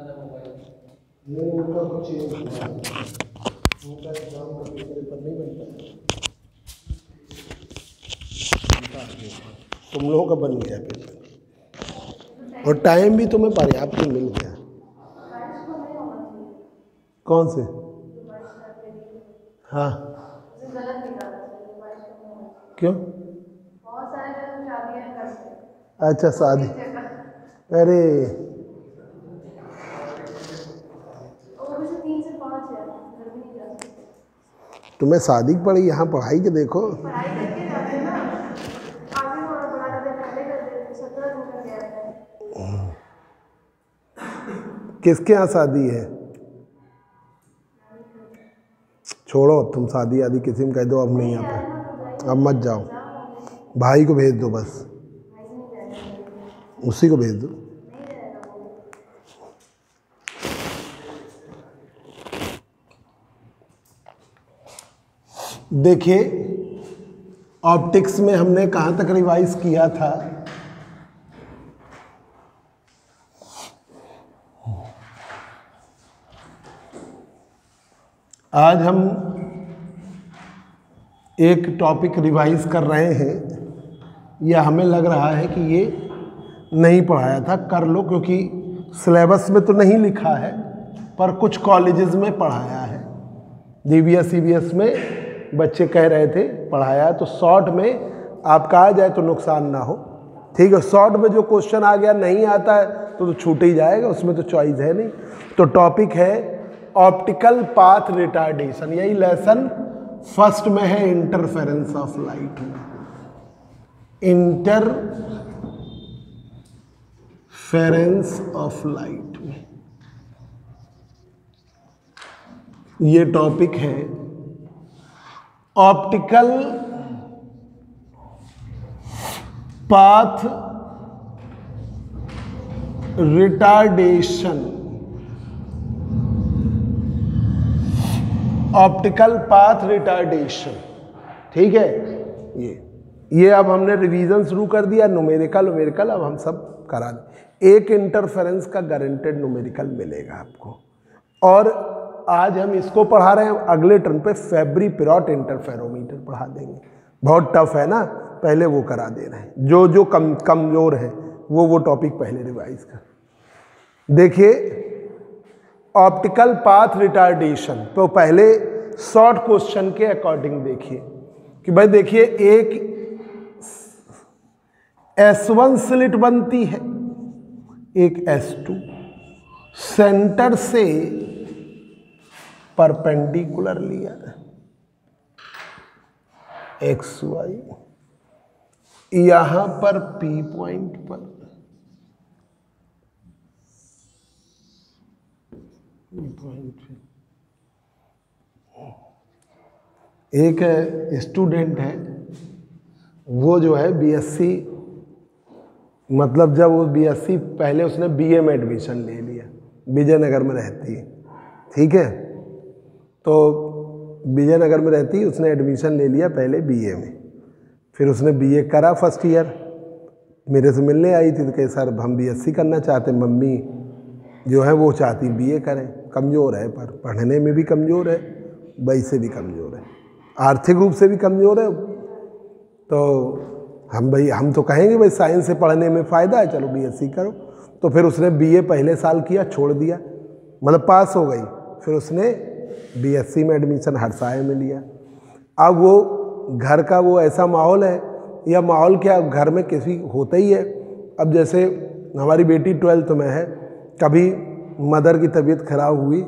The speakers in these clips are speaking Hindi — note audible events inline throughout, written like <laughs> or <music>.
नहीं उनका कुछ चेंज उनका एग्ज़ाम पेपर नहीं बनता। तुम लोगों का बन गया पेपर। और टाइम भी तुम्हें पर्याप्त मिल गया। कौन से? हाँ। क्यों? अच्छा शादी। अरे। तुम्हें शादी पड़ी यहाँ पढ़ाई के देखो। किसके यहाँ शादी है? छोड़ो अब तुम शादी आदि किसी में कह दो अब नहीं आता। अब मत जाओ। भाई को भेज दो बस। उसी को भेज दो। देखिए ऑप्टिक्स में हमने कहाँ तक रिवाइज किया था? आज हम एक टॉपिक रिवाइज कर रहे हैं। या हमें लग रहा है कि ये नहीं पढ़ाया था, कर लो, क्योंकि सिलेबस में तो नहीं लिखा है, पर कुछ कॉलेजेस में पढ़ाया है। डी बी में बच्चे कह रहे थे पढ़ाया तो शॉर्ट में आपका आ जाए तो नुकसान ना हो। ठीक है शॉर्ट में जो क्वेश्चन आ गया नहीं आता है तो, तो छूट ही जाएगा उसमें तो चॉइस है नहीं। तो टॉपिक है ऑप्टिकल पाथ रिटार्डेशन यही लेसन फ़र्स्ट में है interference of light interference of light ये टॉपिक है optical path retardation. Optical path retardation. ठीक है? ये ये अब हमने रिवीजन शुरू कर दिया न्यूमेरिकल न्यूमेरिकल अब हम सब करा दें। एक इंटरफेरेंस का गारंटेड न्यूमेरिकल मिलेगा आपको। और आज हम इसको पढ़ा रहे हैं। अगले टर्न पे फेब्री पिरॉट इंटरफेरोमीटर पढ़ा देंगे। बहुत टफ है ना? पहले वो करा दे रहे हैं। जो जो कम, कमज़ोर है, वो वो टॉपिक पहले रिवाइज कर। देखिए ऑप्टिकल पाथ रिटार्डेशन तो पहले शॉर्ट क्वेश्चन के अकॉर्डिंग देखिए। कि भाई देखिए, एक S1 स्लिट बनती है, एक S2 सेंटर से परपेंडिकुलर लिया एक्स वाई यहाँ पर P पॉइंट पर। एक स्टूडेंट है। वो जो है बीएससी मतलब जब वो बीएससी पहले उसने बीए में एडमिशन ले लिया। विजयनगर में रहती है। ठीक है? तो विजयनगर में रहती, उसने एडमिशन ले लिया पहले बीए में। फिर उसने बीए करा फ़र्स्ट ईयर मेरे से मिलने आई थी तो कहे, सर, हम बीएससी करना चाहते मम्मी जो है वो चाहती बीए करें। कमज़ोर है, पर पढ़ने में भी कमज़ोर है, वही से भी कमज़ोर है। आर्थिक रूप से भी कमज़ोर है। तो हम भाई, हम तो कहेंगे भाई साइंस से पढ़ने में फ़ायदा है, चलो बीएससी करो। तो फिर उसने बीए पहले साल किया, छोड़ दिया। मतलब पास हो गई। फिर उसने बीएससी में एडमिशन हरसाए में लिया अब वो घर का वो ऐसा माहौल है, या माहौल क्या घर में किसी होता ही है। अब जैसे हमारी बेटी ट्वेल्थ में है, कभी मदर की तबीयत खराब हुई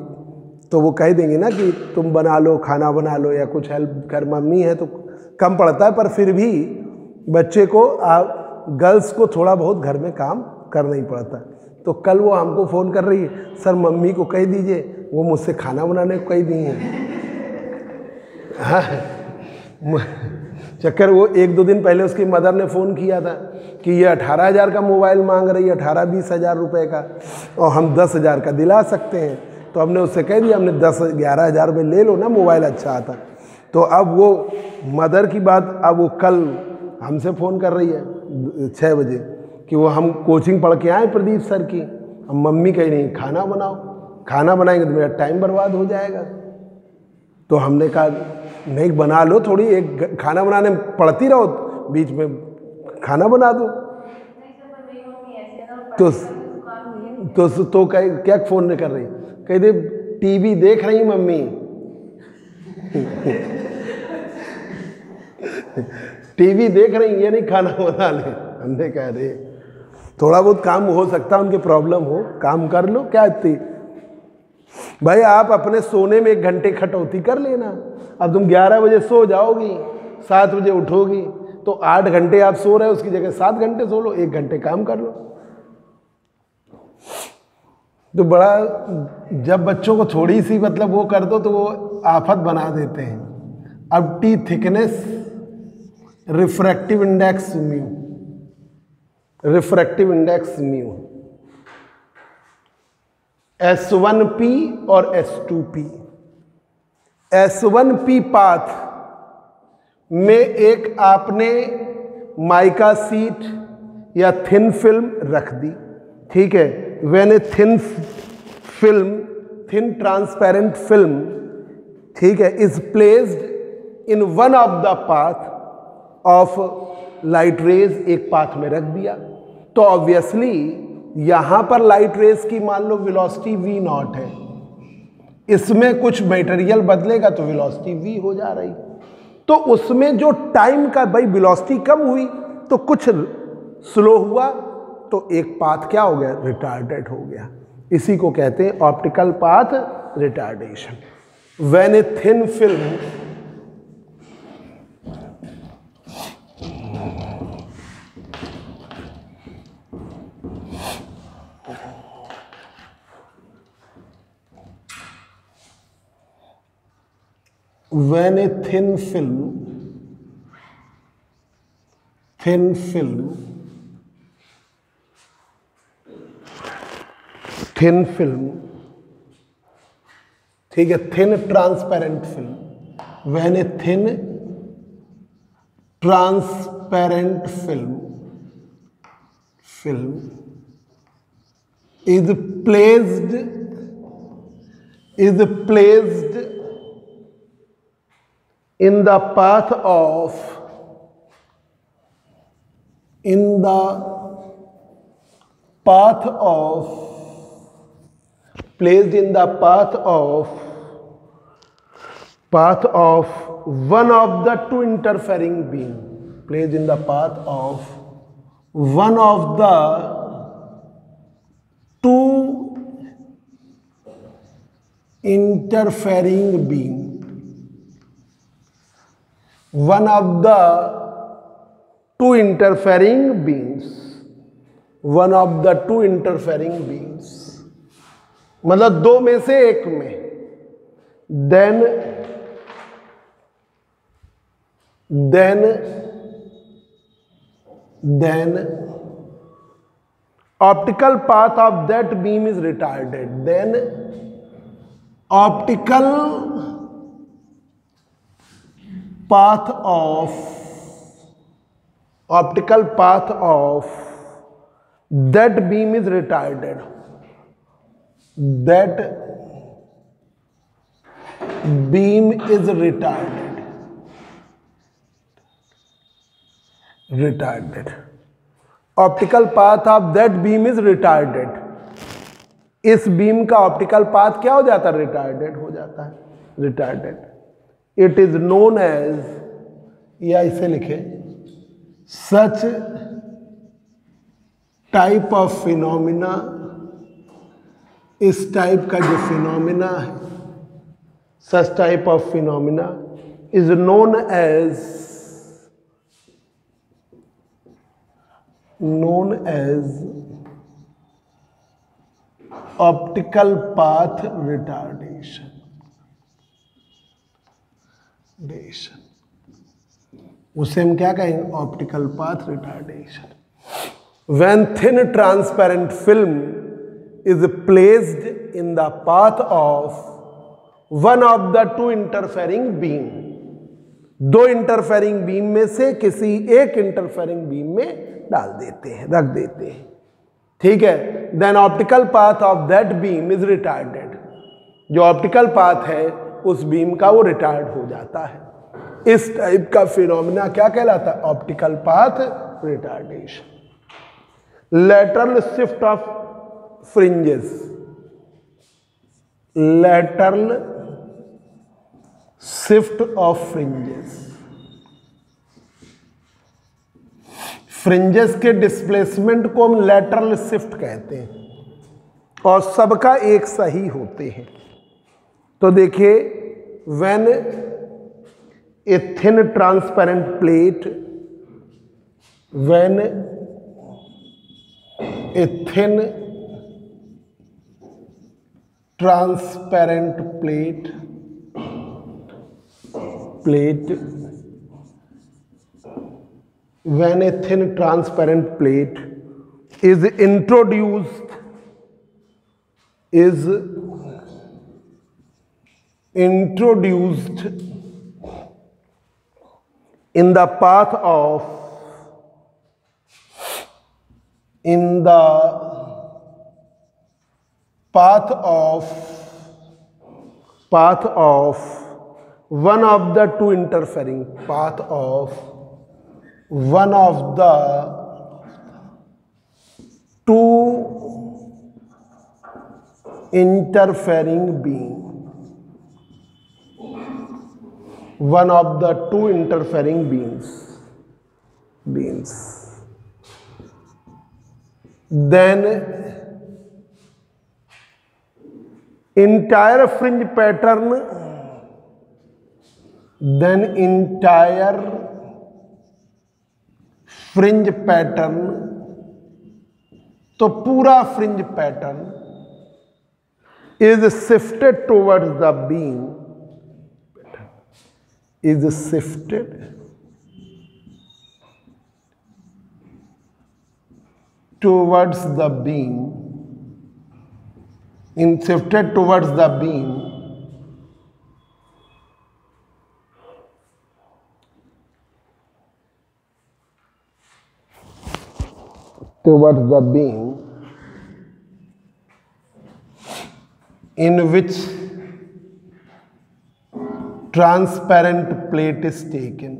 तो वो कह देंगे ना कि तुम बना लो, खाना बना लो, या कुछ हेल्प कर, मम्मी है तो कम पड़ता है, पर फिर भी बच्चे को गर्ल्स को थोड़ा बहुत घर में काम करना ही पड़ता है। तो कल वो हमको फ़ोन कर रही है, सर, मम्मी को कह दीजिए, वो मुझसे खाना बनाने को कह दी है। हाँ। चक्कर वो एक दो दिन पहले उसकी मदर ने फ़ोन किया था कि ये अठारह हज़ार का मोबाइल मांग रही है, अठारह बीस हज़ार रुपये का, और हम दस हज़ार का दिला सकते हैं। तो हमने उससे कह दिया, हमने दस, ग्यारह हज़ार रुपये ले लो ना, मोबाइल अच्छा आता। तो अब वो मदर की बात, अब वो कल हमसे फ़ोन कर रही है छः बजे। कि वो हम कोचिंग पढ़ के आए प्रदीप सर की। हम मम्मी कही नहीं, खाना बनाओ। खाना बनाएँगे तो मेरा टाइम बर्बाद हो जाएगा। तो हमने कहा, नहीं, बना लो थोड़ी, एक खाना बनाने में पड़ती रहो, बीच में खाना बना दो। तो तो तो कह, क्या फ़ोन नहीं कर रही? कह दे टीवी देख रही मम्मी। <laughs> टीवी देख रही ये नहीं खाना बना ले। हमने कह रहे थोड़ा बहुत काम हो सकता है उनके प्रॉब्लम हो, काम कर लो, क्या इतनी? भाई आप अपने सोने में एक घंटे खटौती कर लेना। अब तुम 11 बजे सो जाओगी, सात बजे उठोगी तो आठ घंटे आप सो रहे हो, उसकी जगह सात घंटे सो लो, एक घंटे काम कर लो। तो बड़ा, जब बच्चों को थोड़ी सी मतलब वो कर दो तो वो आफत बना देते हैं। अब T thickness refractive index mu refractive index mu S one P और S two P S one P path में एक आपने माइका सीट या थिन फ़िल्म रख दी, ठीक है? When a thin film thin transparent film ठीक है is placed in one of the path of light rays एक पाथ में रख दिया। तो ऑब्वियसली यहाँ पर लाइट रेस की मान लो वेलोसिटी वी नॉट है। इसमें कुछ मटेरियल बदलेगा तो वेलोसिटी वी हो जा रही। तो उसमें जो टाइम का भाई वेलोसिटी कम हुई तो कुछ स्लो हुआ तो एक पाथ क्या हो गया? रिटार्डेड हो गया। इसी को कहते हैं optical path retardation when a thin film when a thin film thin film thin film, ठीक है thin transparent film when a thin transparent film film is placed is placed in the path of in the path of placed in the path of path of one of the two interfering beam placed in the path of one of the two interfering beam one of the two interfering beams one of the two interfering beams मतलब दो में से एक में. Then then then optical path of that beam is retarded then optical path of optical path of that beam is retarded that beam is retarded retarded optical path of that beam is retarded इस बीम का ऑप्टिकल पाथ क्या हो जाता है? रिटायर्डेड हो जाता है. Retarded it is known as या इसे लिखे सच टाइप ऑफ़ फिनोमिना इस टाइप का जो फिनोमिना है such type of phenomena is known as known as optical path retardation retardation उसे हम क्या कहेंगे optical path retardation when thin transparent film is placed in the path of one of the two interfering beam दो इंटरफेरिंग बीम में से किसी एक इंटरफेरिंग बीम में डाल देते हैं, रख देते हैं। ठीक है? Then optical path of that beam is retarded जो ऑप्टिकल पाथ है उस बीम का वो रिटायर्ड हो जाता है। इस टाइप का फिनोमिना क्या कहलाता है? Optical path retardation. Lateral shift of fringes lateral shift of fringes fringes के डिस्प्लेसमेंट को हम लेटरल शिफ्ट कहते हैं। और सबका एक सही होते हैं। तो देखिए when a thin transparent plate when a thin transparent plate plate when a thin transparent plate is introduced is introduced in the path of in the path of path of one of the two interfering path of one of the two interfering being one of the two interfering beams beams then entire fringe pattern then entire fringe pattern तो पूरा fringe pattern is shifted towards the beam is shifted. Towards the beam in shifted towards the beam towards the beam in which transparent plate is taken.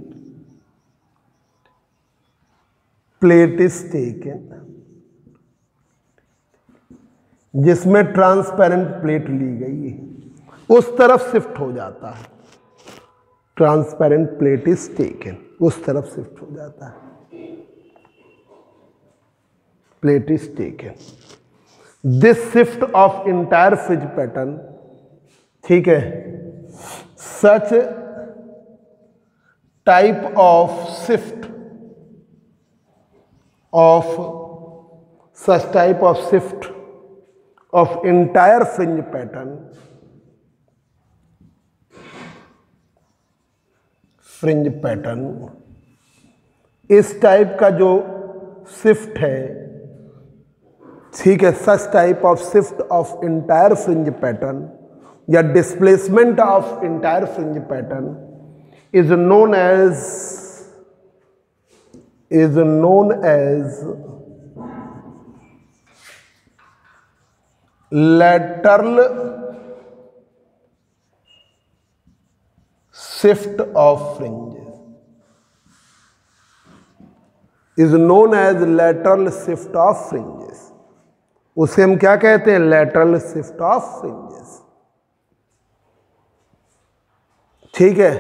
Plate is taken. जिसमें ट्रांसपेरेंट प्लेट ली गई उस तरफ़ शिफ्ट हो जाता है। ट्रांसपेरेंट प्लेट इज़ टेकन उस तरफ़ शिफ्ट हो जाता है। Plate is taken this shift of entire fringe pattern ठीक है such type of shift of such type of shift of entire fringe pattern fringe pattern इस टाइप का जो शिफ्ट है ठीक है such type of shift of entire fringe pattern या displacement of entire fringe pattern is known as is known as lateral shift of fringe is known as lateral shift of fringes उसे हम क्या कहते हैं? लेटरल शिफ्ट ऑफ़ फ्रिंजेस ठीक है?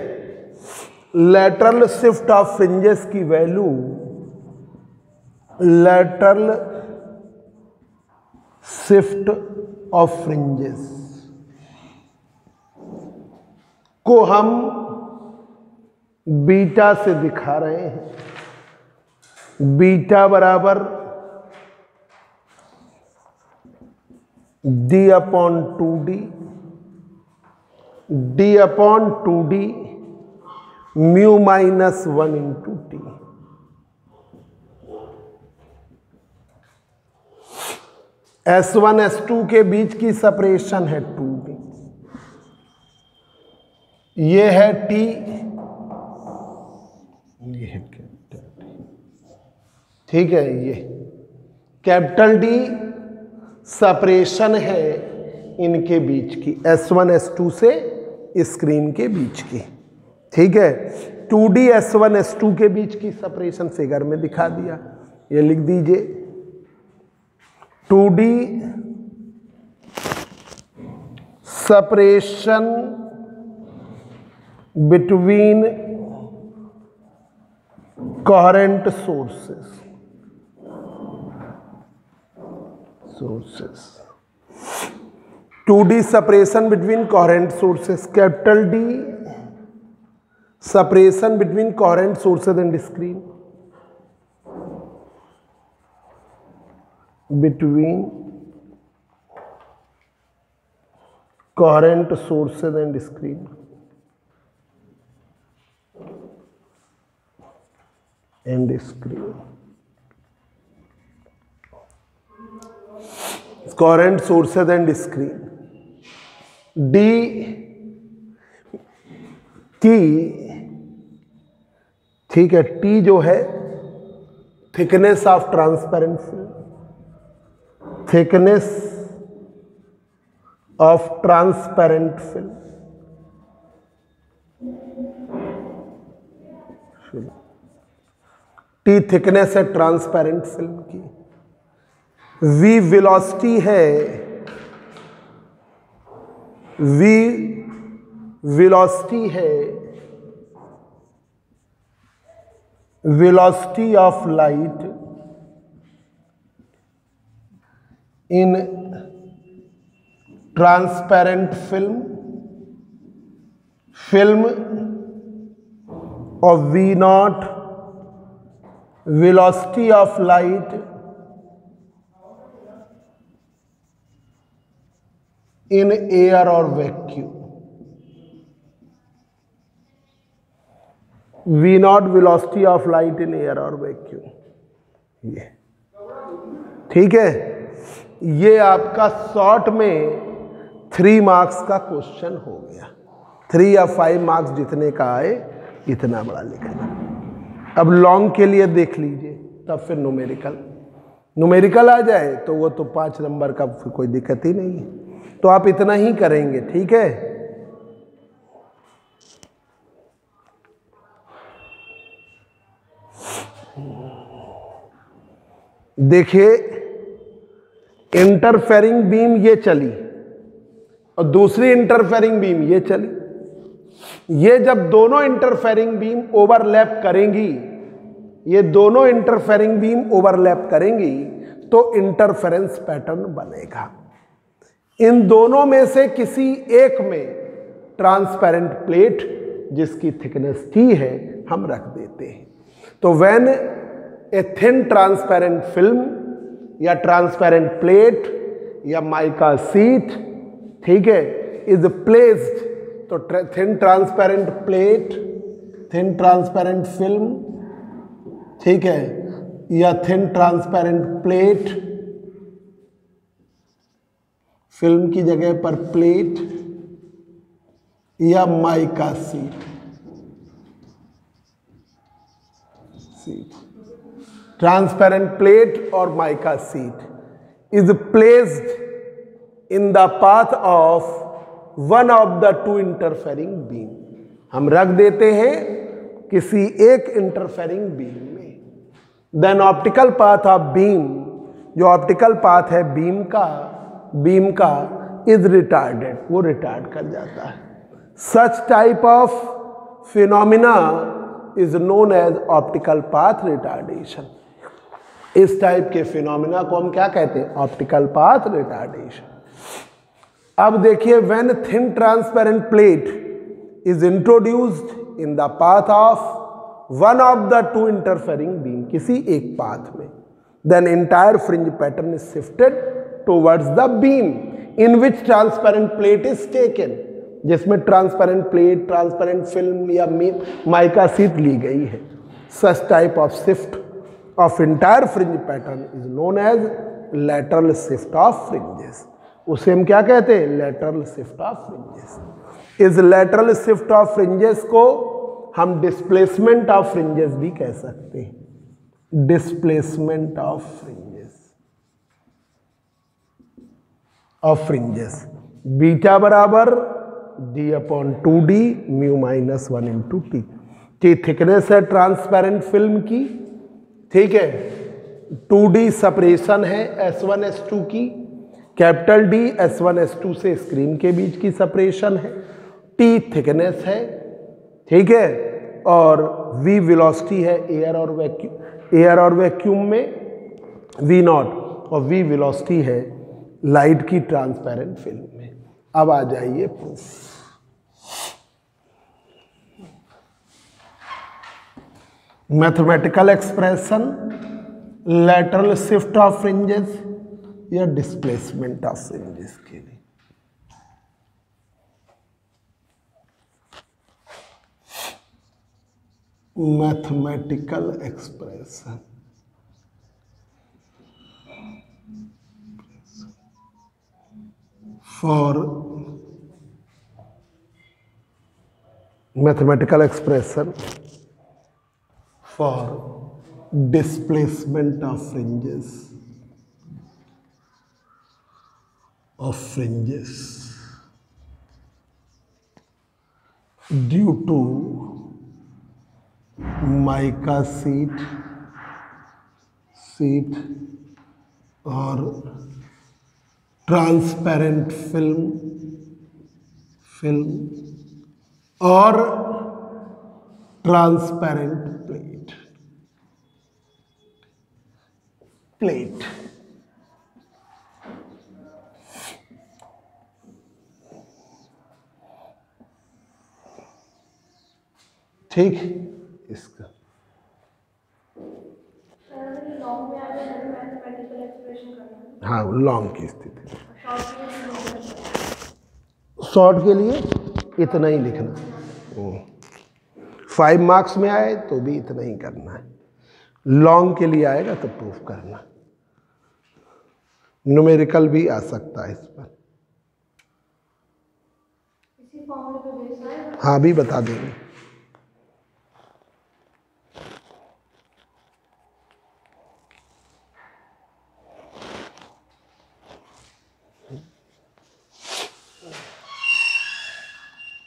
लेटरल शिफ्ट ऑफ़ फ्रिंजेस की value lateral shift of fringes को हम बीटा से दिखा रहे हैं। बीटा बराबर D upon two D D upon two D mu minus one into T S one S two के बीच की सेपरेशन है टू डी ये है टी ये है कैपिटल ठीक है, ये. कैपिटल डी सेपरेशन है इनके बीच की. एस वन एस टू से स्क्रीन के बीच की। ठीक है? Two D S one S two के बीच की सेपरेशन फिगर में दिखा दिया। ये लिख दीजिए। Two D separation between coherent sources sources 2d separation between current sources capital d separation between current sources and screen between current sources and screen. And screen. Coherent sources and screen. D T ठीक है, टी जो है thickness of transparent film thickness of transparent film. T thickness है ट्रांसपेरेंट फ़िल्म की वी वेलोसिटी है वी वेलोसिटी है। Velocity of light in transparent film film of V naught, velocity of light in air or vacuum. V naught velocity of light in air or vacuum. ये। ठीक है? ये आपका शॉर्ट में थ्री मार्क्स का क्वेश्चन हो गया। थ्री या फाइव मार्क्स जितने का आए, इतना बड़ा लिखना। अब लॉन्ग के लिए देख लीजिए, तब फिर न्यूमेरिकल न्यूमेरिकल आ जाए तो वो तो पाँच नंबर का कोई दिक्कत ही नहीं है। तो आप इतना ही करेंगे, ठीक है? देखिए इंटरफेरिंग बीम ये चली और दूसरी इंटरफेरिंग बीम ये चली। ये जब दोनों इंटरफेरिंग बीम ओवरलैप करेंगी, ये दोनों इंटरफेरिंग बीम ओवरलैप करेंगी तो इंटरफेरेंस पैटर्न बनेगा। इन दोनों में से किसी एक में ट्रांसपेरेंट प्लेट जिसकी थिकनेस थी है, हम रख देते हैं। तो when a thin transparent film या ट्रांसपेरेंट प्लेट या माइका सीट ठीक है इज़ प्लेस्ड तो thin transparent plate thin transparent film ठीक है, या थिन ट्रांसपेरेंट प्लेट फ़िल्म की जगह पर प्लेट या mica sheet. Sheet. Transparent plate और mica sheet. Is placed in the path of one of the two interfering beam हम रख देते हैं किसी एक इंटरफेरिंग बीम में। Then optical path of beam जो ऑप्टिकल पाथ है बीम का बीम का इज़ रिटार्डेड वो रिटार्ड कर जाता है। Such type of phenomena is known as optical path retardation इस टाइप के फिनोमिना को हम क्या कहते हैं? ऑप्टिकल पाथ रिटार्डेशन अब देखिए when thin transparent plate is introduced in the path of one of the two interfering beam किसी एक पाथ में then entire fringe pattern is shifted towards the beam in which transparent plate is taken जिसमें ट्रांसपेरेंट प्लेट ट्रांसपेरेंट फ़िल्म या माइका सीट ली गई है। Such type of shift of entire fringe pattern is known as lateral shift of fringes उसे हम क्या कहते हैं? लेटरल शिफ्ट ऑफ़ फ्रिंजेस इस लेटरल शिफ्ट ऑफ़ फ्रिंजेस को हम डिस्प्लेसमेंट ऑफ़ फ्रिंजेस भी कह सकते हैं। Displacement of fringes of fringes beta बराबर D upon two D mu minus one into T की थिकनेस है ट्रांसपेरेंट फ़िल्म की. ठीक है? टू डी सपरेशन है एस वन एस टू की. Capital D S one S two से स्क्रीन के बीच की सपरेशन है. टी थिकनेस है. ठीक है? और वी वेलोसिटी है एयर और वैक्यूम एयर और वैक्यूम में वी नॉट और वी वेलोसिटी है लाइट की ट्रांसपेरेंट फ़िल्म में। अब आ जाइए proof mathematical expression lateral shift of fringes या डिस्प्लेसमेंट ऑफ़ फ्रिंजेस के लिए। Mathematical expression for mathematical expression for displacement of fringes of fringes due to mica sheet sheet or transparent film film और ट्रांसपेरेंट प्लेट। प्लेट। ठीक इसका। हाँ लॉन्ग की स्थिति। शॉर्ट के लिए इतना ही लिखना। फाइव मार्क्स में आए तो भी इतना ही करना है। लॉन्ग के लिए आएगा तो प्रूफ करना। न्यूमेरिकल भी आ सकता है इस पर। हाँ। भी बता देंगे।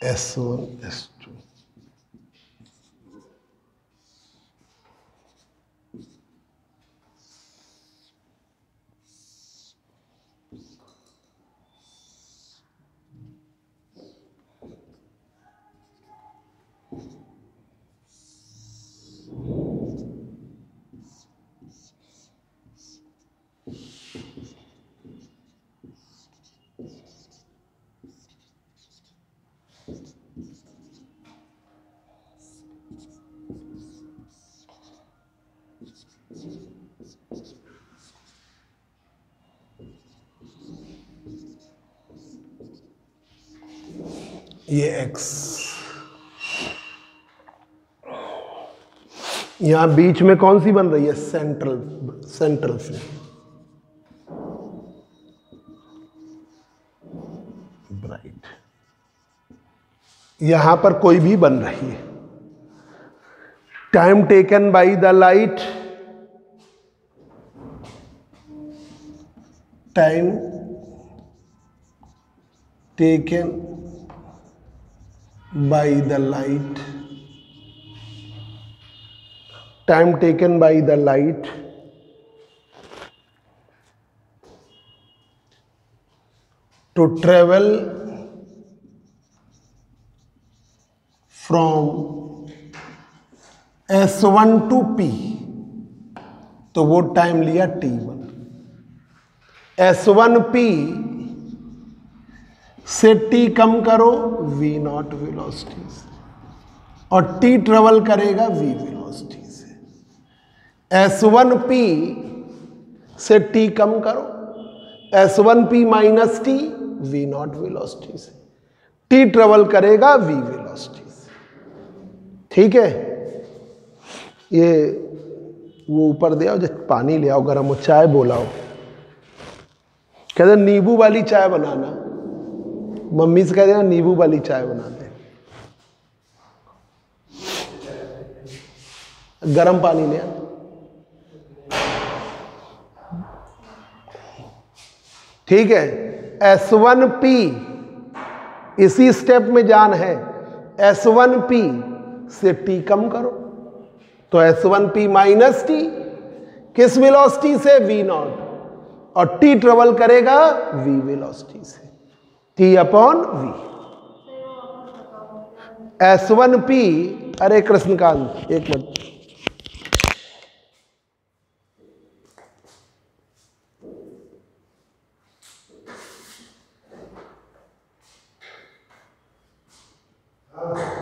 एस वन ये एक्स यहाँ बीच में कौन सी बन रही है? सेंट्रल सेंट्रल से। ब्राइट यहाँ पर कोई भी बन रही है। Time taken by the light time taken by the light time taken by the light to travel from S1 to P तो वो टाइम लिया T1 S1P से टी कम करो वी नॉट वेलोसिटी से। और टी ट्रेवल करेगा वी वेलोसिटी से। एस वन पी से टी कम करो। S one P minus T V naught velocity से। टी ट्रेवल करेगा वी वेलोसिटी से। ठीक है? ये वो ऊपर दे आओ, जब पानी ले आओ, गर्म हो, चाय बोलाओ। कहते नींबू वाली चाय बनाना। मम्मी से कह देना, नींबू वाली चाय बना दे गर्म पानी ले ठीक है। पी इसी स्टेप में जान है। एस वन पी से टी कम करो। तो S one P minus T किस वेलोसिटी से? वी नॉट और टी ट्रेवल करेगा वी वेलोसिटी से। T upon V S one P अरे कृष्णकांत एक मिनट Okay.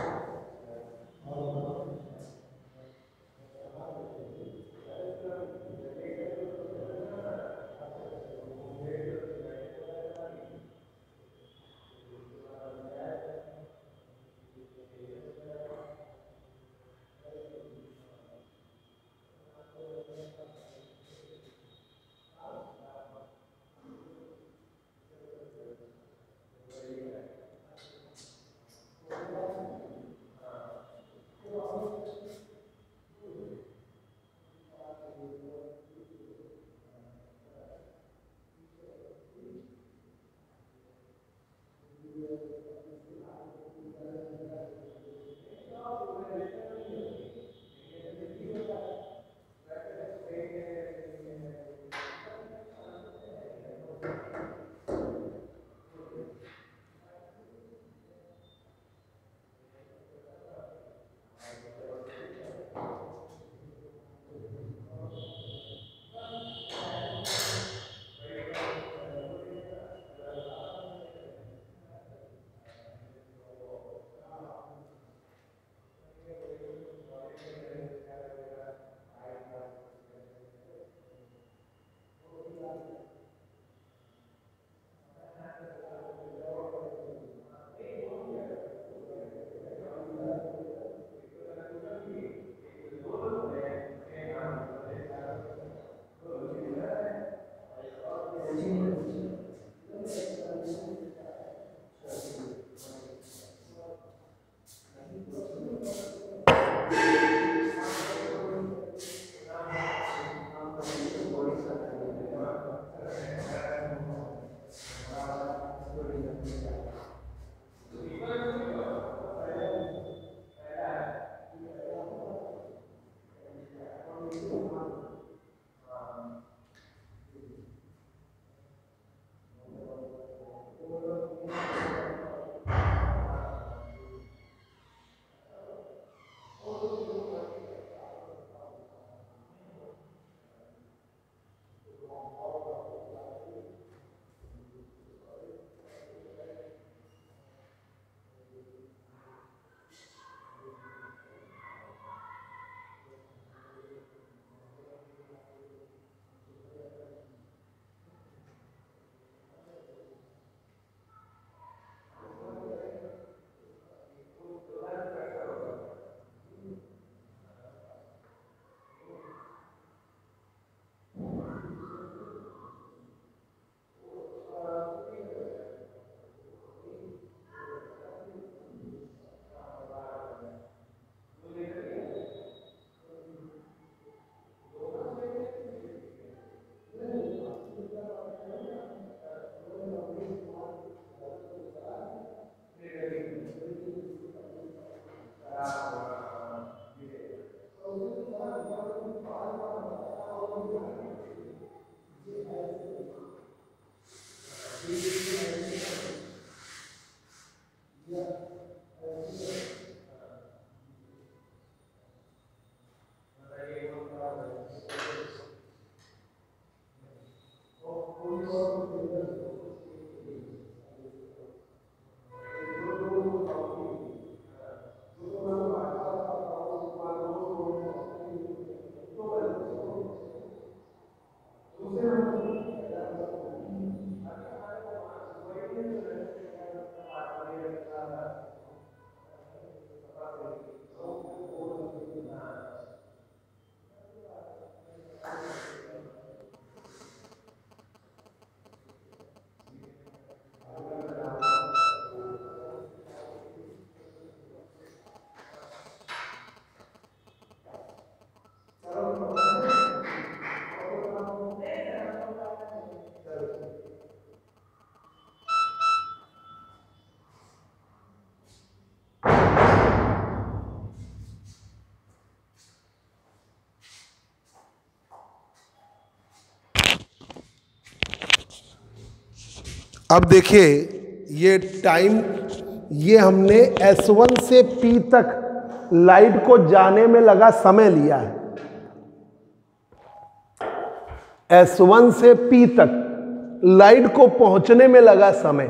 अब देखिए, ये टाइम ये हमने S1 से P तक लाइट को जाने में लगा समय लिया है। S1 से P तक लाइट को पहुँचने में लगा समय।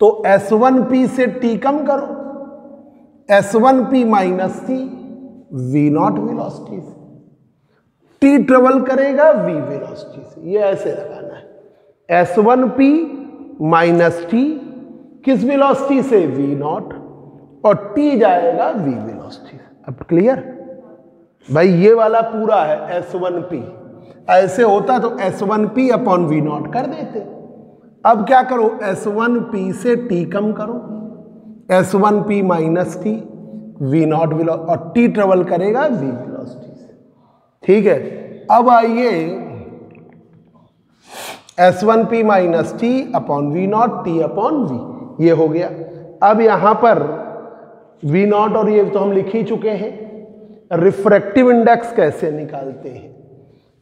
तो S1P से T कम करो। S1P minus T V naught velocity से। टी ट्रेवल करेगा वी वेलोसिटी से। ये ऐसे लगाना है। S1P माइनस टी किस वेलोसिटी से? वी नॉट और टी जाएगा वी वेलोसिटी अब क्लियर भाई, ये वाला पूरा है एस वन पी ऐसे होता तो S one P upon V naught कर देते। अब क्या करो? एस वन पी से टी कम करो। S one P minus T V naught और T ट्रेवल करेगा वी वेलोसिटी से। ठीक है? अब आइए S1P minus T upon V naught T upon V ये हो गया। अब यहाँ पर वी नॉट और ये तो हम लिख ही चुके हैं। रिफ्रैक्टिव इंडेक्स कैसे निकालते हैं?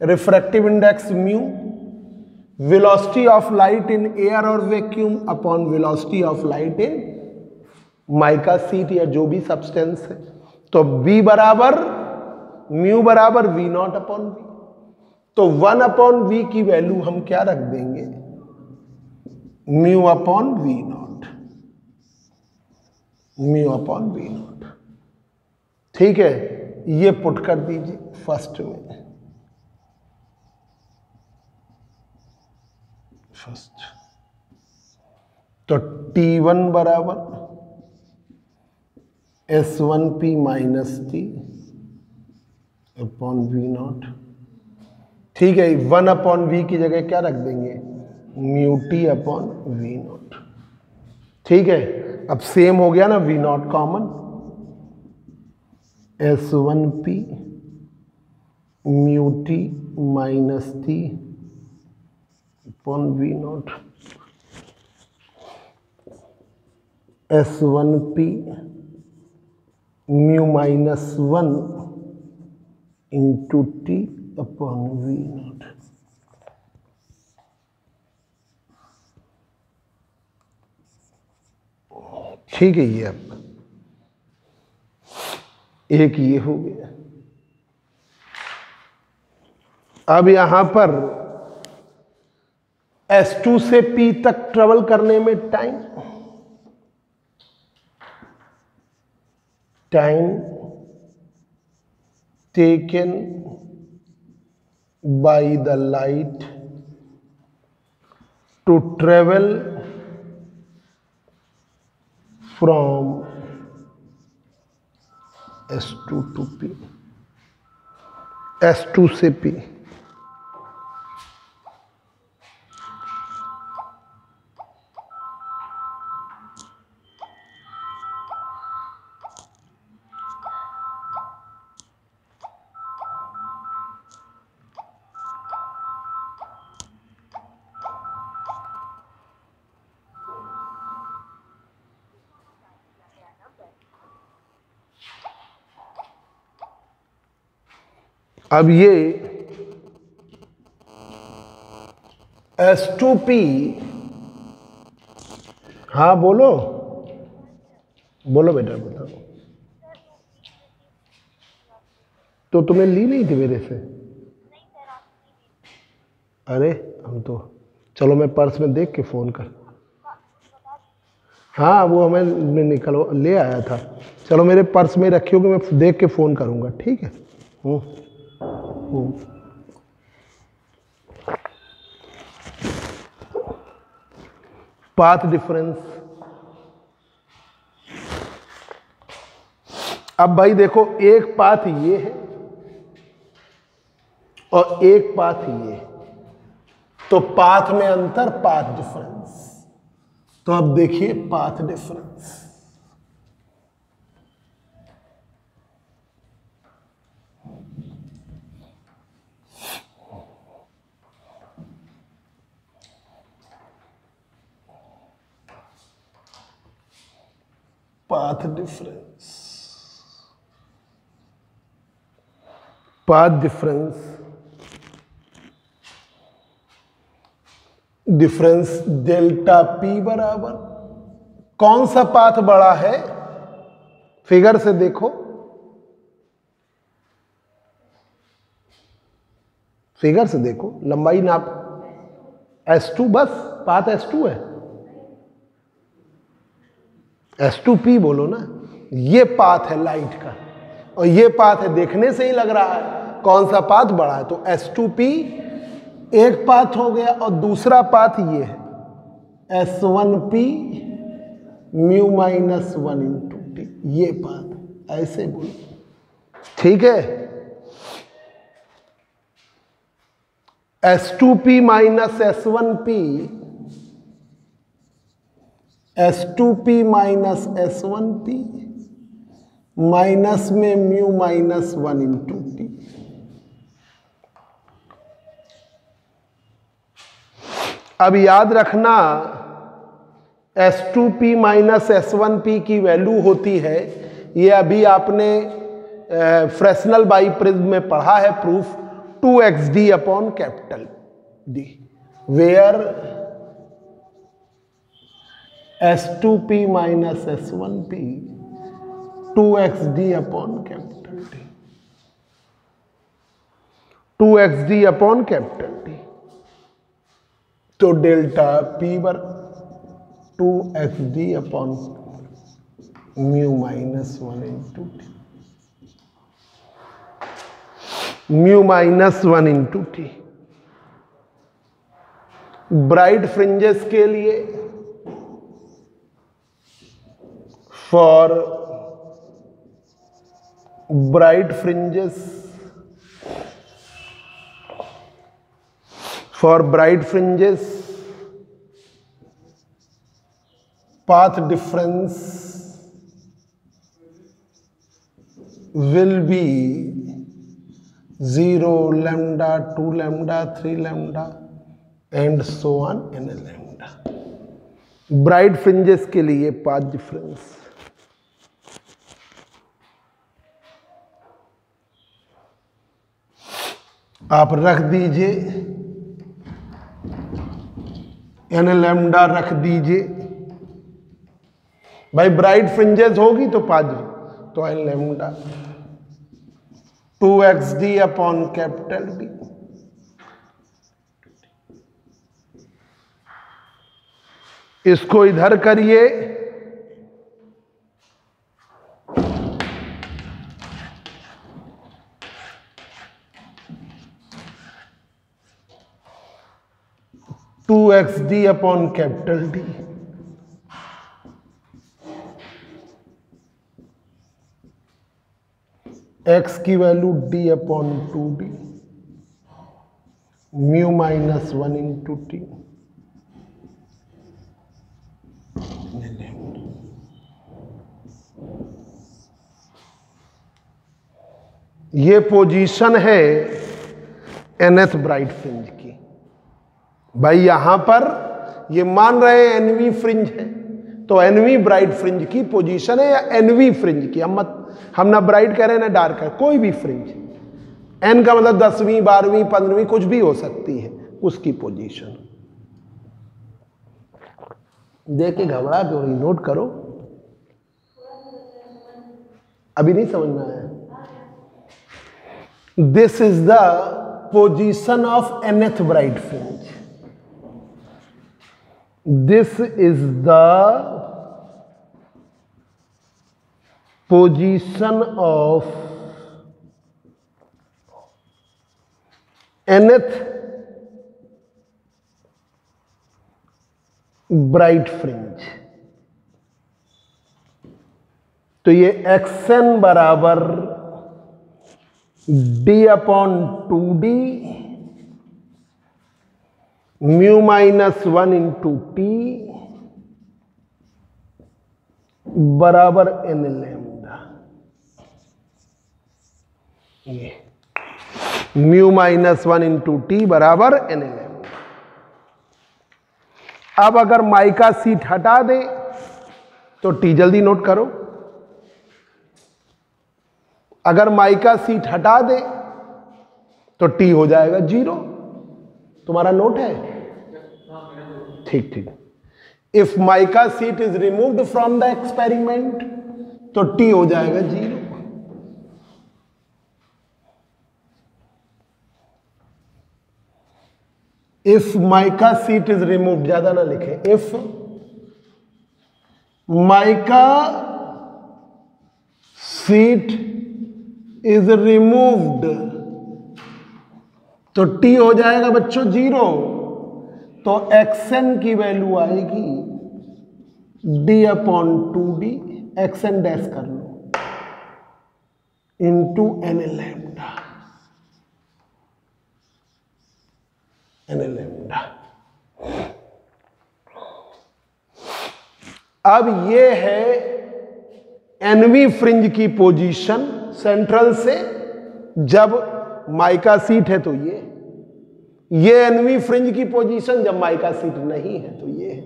Refractive index mu velocity of light in air और vacuum upon velocity of light in mica sheet या जो भी सब्सटेंस है। तो v बराबर म्यू बराबर वी नॉट अपॉन वी तो वन अपॉन वी की वैल्यू हम क्या रख देंगे? Mu upon V naught. Mu upon V naught. ठीक है, ये पुट कर दीजिए फ़र्स्ट में। फ़र्स्ट। तो टी वन बराबर S one P minus T upon V naught. ठीक है वन अपॉन वी की जगह क्या रख देंगे? Mu T upon V naught ठीक है, अब सेम हो गया ना V naught common S one P mu T minus T upon V naught S one P mu minus one into T upon V naught. ठीक है ये अब। एक ये हो गया। अब यहाँ पर S2 से P तक ट्रेवल करने में time time taken by the light to travel from S2 to P S2 से P अब ये एस टू पी हाँ बोलो। बोलो बेटा, बताओ। तो तुम्हें ली नहीं थी मेरे से? अरे, हम तो चलो मैं पर्स में देख के फ़ोन कर। हाँ वो हमें निकलो ले आया था। चलो मेरे पर्स में रखी होगी मैं देख के फ़ोन करूँगा, ठीक है? हम्म पाथ डिफरेंस अब भाई देखो, एक पाथ ये है और एक पाथ ये है। तो पाथ में अंतर पाथ डिफरेंस तो अब देखिए path difference path difference. Path difference. Difference delta P बराबर. कौन सा पाथ बड़ा है? फिगर से देखो. फिगर से देखो. लंबाई नाप S2 बस. पाथ S2 है. S2P बोलो ना, ये पाथ है लाइट का। और ये पाथ है देखने से ही लग रहा है। कौन सा पाथ? बड़ा है। तो S2P एक पाथ हो गया और दूसरा पाथ ये है। S1P mu minus one into T ये पाथ ऐसे बोलो। ठीक है? S two P minus S one P S two P minus S one P minus में mu minus one into T अब याद रखना S two P minus S one P की वैल्यू होती है। ये अभी आपने फ्रेशनल बाई प्रिज्म में पढ़ा है proof two X D upon capital D where S two P minus S one P two X D upon capital D two X D upon capital D तो डेल्टा पी बर two X D upon mu minus one into T mu minus one into T bright fringes के लिए for bright fringes for bright fringes path difference will be 0 lambda 2 lambda 3 lambda and so on n lambda bright fringes के लिए पाथ डिफरेंस आप रख दीजिए। एन लैम्डा रख दीजिए। भाई, ब्राइट फ्रिंजेस होगी तो पाज तो N lambda. Two X D upon capital D इसको इधर करिए। Two X D upon capital D X की value D upon two D mu minus one into T ये पोजीशन है एनएथ ब्राइट फ्रिंज की। भाई, यहाँ पर ये मान रहे हैं एनवी फ्रिंज है। तो एनवी ब्राइट फ्रिंज की पोजीशन है या एनवी फ्रिंज की? हम मत हम ना ब्राइट कह रहे हैं ना डार्क है कोई भी फ्रिंज। एन का मतलब दसवीं, बारहवीं, पंद्रहवीं कुछ भी हो सकती है, उसकी पोजीशन। देख घबरा क्यों रही? नोट करो। अभी नहीं समझ में आया। This is the position of nth bright fringe this is the position of nth bright fringe तो ये एक्स एन बराबर D upon two D mu minus one into T बराबर एन एल ये. Mu minus one into T बराबर एन एम अब अगर माइका सीट हटा दे तो टी जल्दी नोट करो. अगर माइका सीट हटा दे तो टी हो जाएगा ज़ीरो तुम्हारा नोट है? ठीक ठीक। If mica sheet is removed from the experiment तो टी हो जाएगा zero. If mica sheet is removed ज़्यादा ना लिखे। If mica sheet is removed तो टी हो जाएगा बच्चों ज़ीरो। तो एक्सएन की वैल्यू आएगी D upon two D X N dash कर लो into N lambda N lambda अब ये है एनवी फ्रिंज की पोजीशन सेंट्रल से, जब माइका सीट है तो ये ये एनवी फ्रिंज की पोजीशन जब माइका सीट नहीं है तो ये है।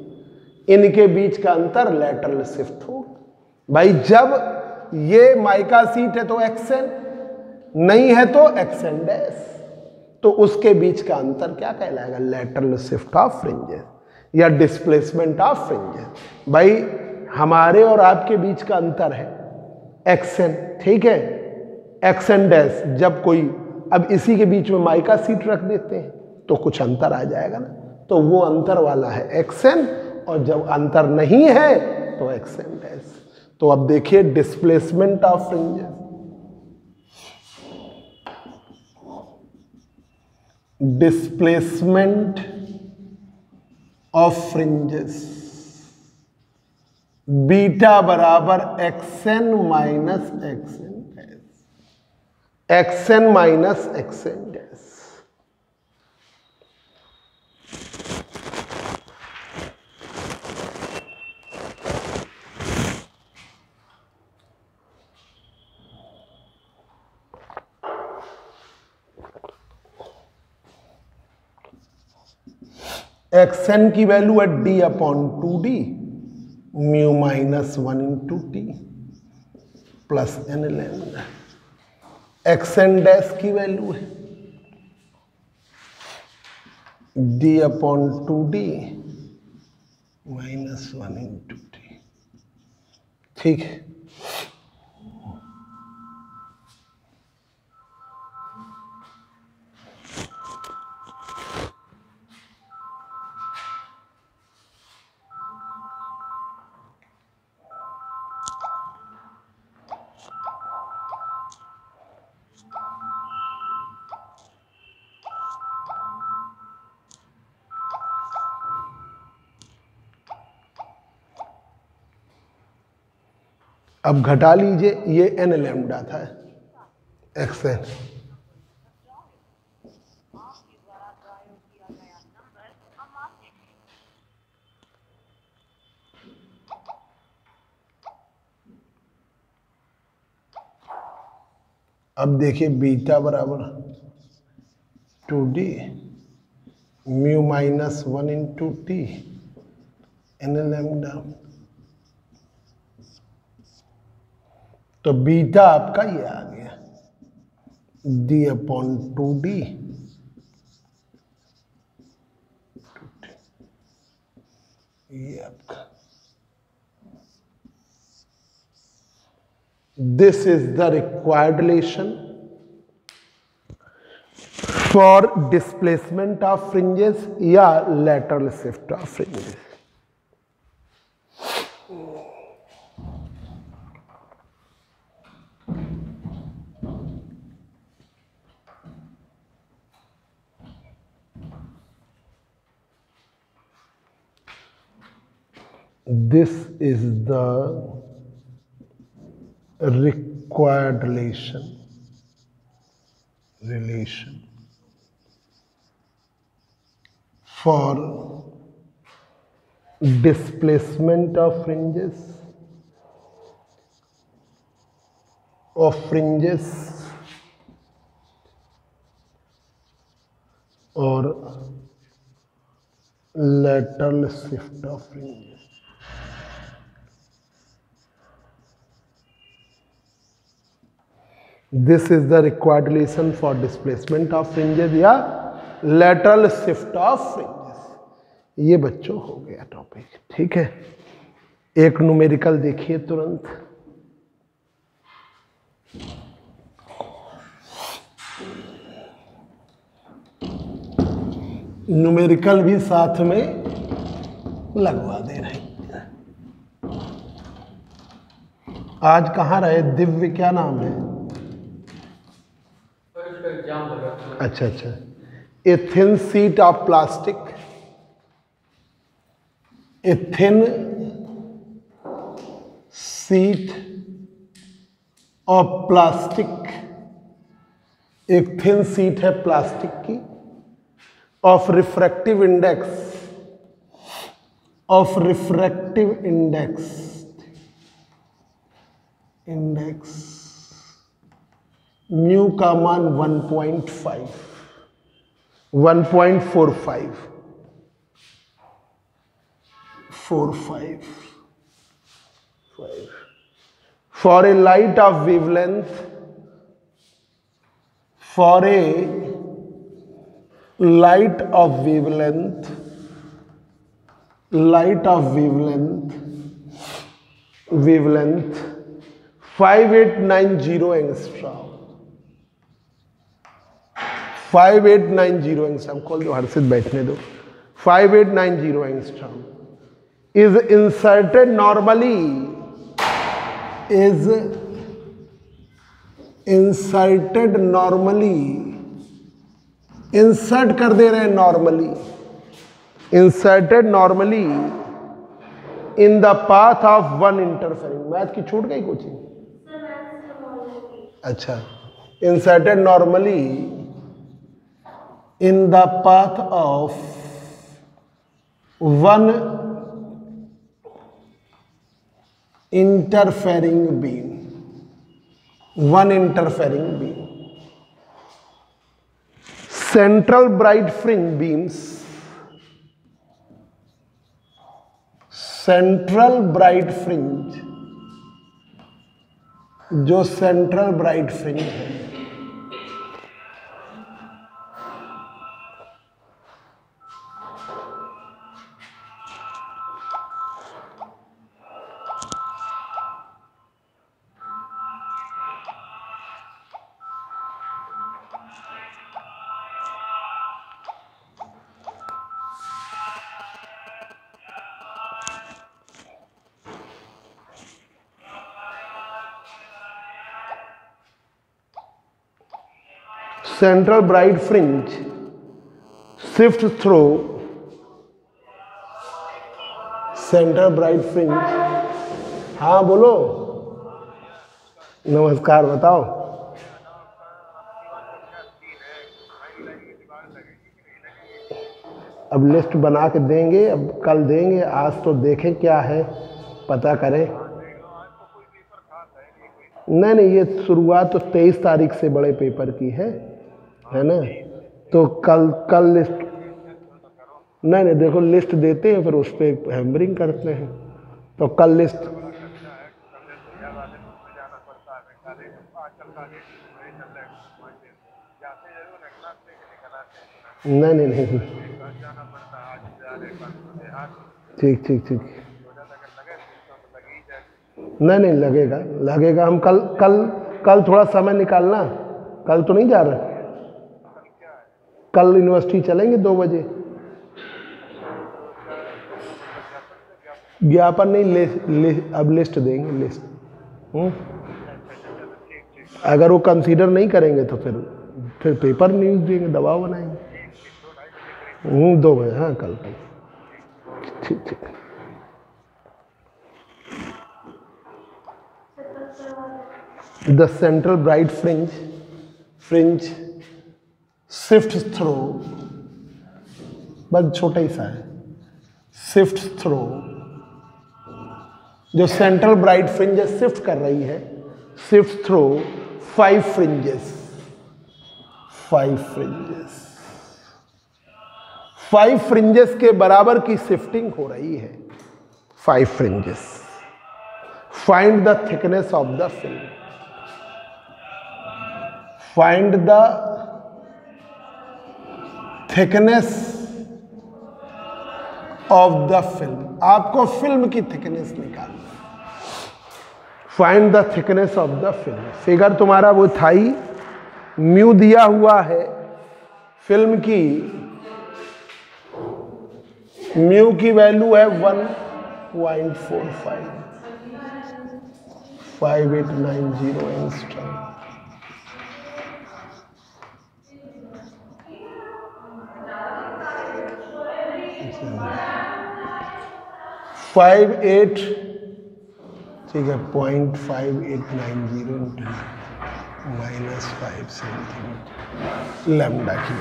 इनके बीच का अंतर लेटरल शिफ्ट हो। भाई, जब ये माइका सीट है तो एक्सेन नहीं है तो एक्सेन डैश तो उसके बीच का अंतर क्या कहलाएगा? लेटरल शिफ्ट ऑफ़ फ्रिंजेस या डिस्प्लेसमेंट ऑफ़ फ्रिंजेस भाई, हमारे और आपके बीच का अंतर है। एक्सेन ठीक है? एक्सेन डैश जब कोई, अब इसी के बीच में माइका सीट रख देते हैं। तो कुछ अंतर आ जाएगा ना। तो वो अंतर वाला है एक्सेन और जब अंतर नहीं है तो एक्सेन डैश तो अब देखिए displacement of fringes displacement of fringes beta बराबर X N minus X N dash X N minus X N dash X N की वैल्यू है D upon two D mu minus one into T plus N lambda X N dash की वैल्यू है. D upon two D minus one into T ठीक है? अब घटा लीजिए, ये एन लेमडा था एक्स एन अब देखिए बीटा बराबर two D mu minus one into T N lambda तो बीटा आपका ये आ गया। डी अपॉन टू डी ये आपका। This is the required relation for displacement of fringes या lateral shift of fringes this is the required relation. Relation. For displacement of fringes of fringes or lateral shift of fringes this is the required relation for displacement of fringes या lateral shift of fringes ये बच्चों हो गया टॉपिक ठीक है एक न्यूमेरिकल देखिए तुरंत न्यूमेरिकल भी साथ में लगवा दे रहे आज कहाँ रहे दिव्य क्या नाम है अच्छा अच्छा। A thin sheet of plastic. A thin sheet of plastic. एक थिन सीट है प्लास्टिक की। Of refractive index. Of refractive index. Index. Mu का मान 1.5 1.45 4 5 5 for a light of wavelength for a light of wavelength light of wavelength wavelength 5890 angstrom 5890 angstrom खोल दो हर्षित बैठने दो 5890 angstrom is inserted normally? Is inserted normally? Insert कर दे रहे हैं normally inserted normally in the path of one interfering math की छूट गई कोचिंग अच्छा inserted normally in the path of one interfering beam one interfering beam central bright fringe beams. Central bright fringe जो सेंट्रल ब्राइट फ्रिंज है। Central bright fringe, shift through centre bright fringe हाँ बोलो। नमस्कार, बताओ। अब लिस्ट बना के देंगे, अब कल देंगे, आज तो देखें क्या है, पता करें। नहीं नहीं, ये शुरुआत तो तेईस तारीख से बड़े पेपर की है। है ना? तो कल कल लिस्ट नहीं नहीं, देखो लिस्ट देते हैं, फिर उस पर हैमरिंग करते हैं। तो कल लिस्ट नहीं नहीं नहीं। ठीक ठीक ठीक। नहीं नहीं, लगेगा लगेगा। हम कल कल कल थोड़ा समय निकालना। कल तो नहीं जा रहा। कल यूनिवर्सिटी चलेंगे दो बजे। ज्ञापन नहीं ले, ले अब लिस्ट देंगे लिस्ट। हुँ? हम्म? अगर वो कंसीडर नहीं करेंगे तो फिर फिर पेपर न्यूज़ देंगे दबाव बनाएँगे। हम्म, दो बजे हाँ कल कल। ठीक ठीक। The central bright fringe fringe swift through बस छोटा ही सा है स्विफ्ट थ्रो जो सेंट्रल ब्राइट फ्रिंजेस शिफ्ट कर रही है swift through five fringes five fringes five fringes के बराबर की शिफ्टिंग हो रही है। Five fringes find the thickness of the film find the thickness of the film आपको फ़िल्म की थिकनेस निकालना find the thickness of the film figure तुम्हारा वो थाई म्यू दिया हुआ है। फ़िल्म की। म्यू की वैल्यू है one point four five five eight nine zero five eight ठीक है point five eight nine zero minus five seven lambda की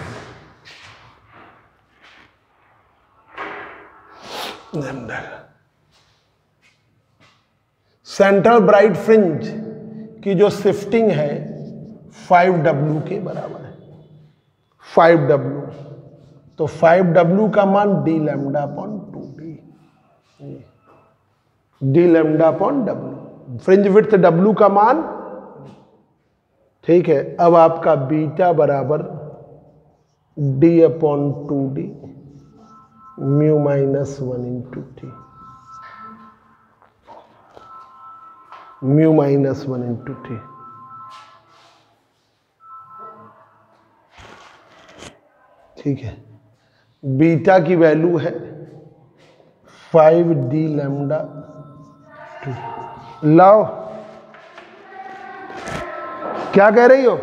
लेमडा सेंट्रल ब्राइट फ्रिंज की जो शिफ्टिंग है फाइव डब्ल्यू के बराबर है। फाइव डब्ल्यू तो फाइव डब्ल्यू का मान D lambda upon two D lambda upon W fringe with W का मान, ठीक है, अब आपका बीटा बराबर D upon two D mu minus one into T mu minus one into T ठीक है? बीटा की वैल्यू है फाइव डी लेमडा टू लाओ। क्या कह रही हो?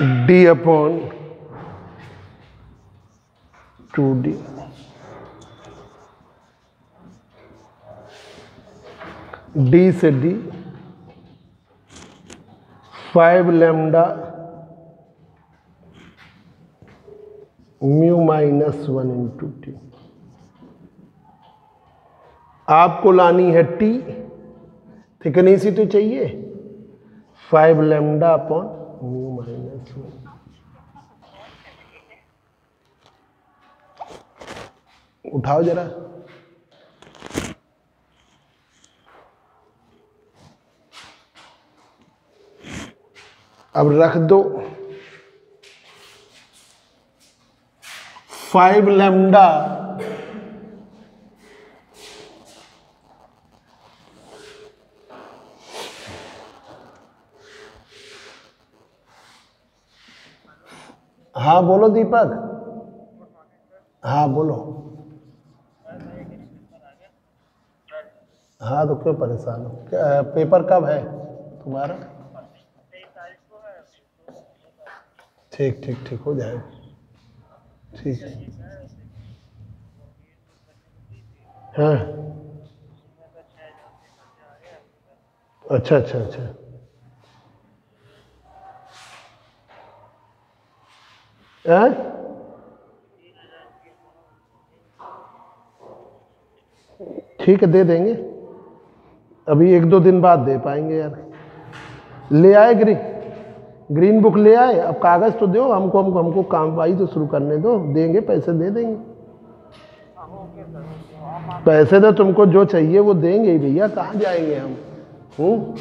D upon two D D से D five lambda mu minus one into T आपको लानी है टी थिकनेस ही तो चाहिए। Five lambda upon mu minus one उठाओ जरा। अब रख दो। फाइव लेमडा हाँ बोलो दीपक। हाँ बोलो। हाँ तो क्यों परेशान हो? पेपर कब है तुम्हारा? ठीक ठीक ठीक, हो जाएगा। ठीक। हाँ। अच्छा अच्छा अच्छा। ठीक है, दे देंगे। अभी एक दो दिन बाद दे पाएँगे यार। ले आए ग्रीन ग्रीन बुक ले आए। अब कागज़ तो दो, हमको हमको हमको कार्रवाई तो शुरू करने दो। देंगे, पैसे दे देंगे। पैसे तो तुमको जो चाहिए वो देंगे ही भैया। कहाँ जाएँगे हम? हूँ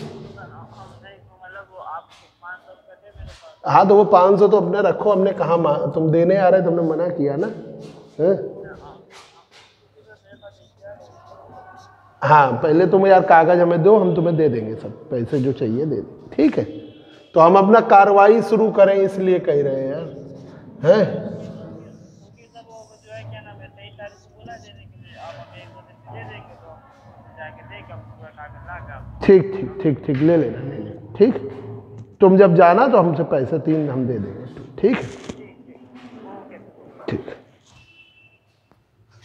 हाँ तो वो पाँच सौ तो अपने रखो, हमने कहा तुम देने आ रहे, तुमने मना किया ना? हैं? हाँ पहले तुम यार कागज़ हमें दो, हम तुम्हें दे देंगे सब, पैसे जो चाहिए दे ठीक है? तो हम अपना कार्रवाई शुरू करें, इसलिए कह रहे हैं यार। हैं? ठीक ठीक ठीक ठीक, ले लेना ले लेना। ठीक? तुम जब जाना तो हमसे पैसे तीन हम दे देंगे। ठीक है? ठीक।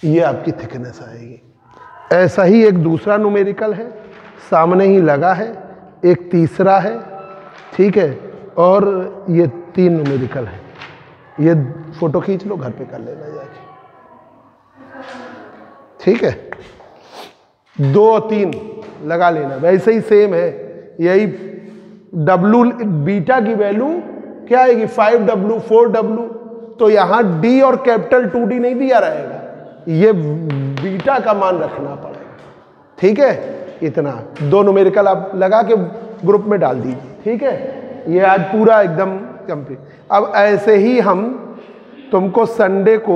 ये आपकी थिकनेस आएगी। ऐसा ही एक दूसरा न्यूमेरिकल है, सामने ही लगा है, एक तीसरा है, ठीक है? और ये तीन न्यूमेरिकल है। ये फ़ोटो खींच लो, घर पे कर लेना जाके। ठीक है? दो तीन लगा लेना। वैसे ही सेम है। यही डब्लू बीटा की वैल्यू क्या आएगी? फाइव डब्लू फोर डब्लू तो यहाँ डी और कैपिटल टू डी नहीं दिया रहेगा। ये बीटा का मान रखना पड़ेगा। ठीक है? इतना। दो न्यूमेरिकल आप लगा के ग्रुप में डाल दीजिए। ठीक है? ये आज पूरा एकदम कंप्लीट अब ऐसे ही हम तुमको संडे को